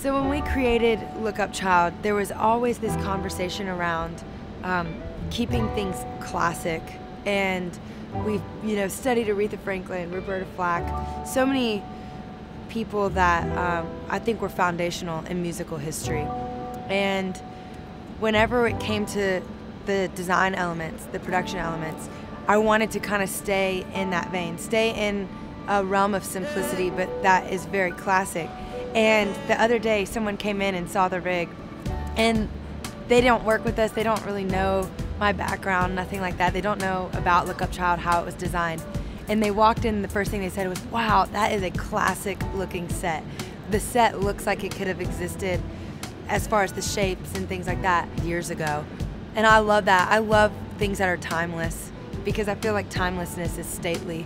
So when we created Look Up Child, there was always this conversation around um, keeping things classic, and we've you know studied Aretha Franklin, Roberta Flack, so many people that um, I think were foundational in musical history, and whenever it came to the design elements, the production elements, I wanted to kind of stay in that vein, stay in a realm of simplicity, but that is very classic. And the other day, someone came in and saw the rig, and they don't work with us. They don't really know my background, nothing like that. They don't know about Look Up Child, how it was designed. And they walked in, the first thing they said was, wow, that is a classic looking set. The set looks like it could have existed as far as the shapes and things like that years ago. And I love that. I love things that are timeless because I feel like timelessness is stately.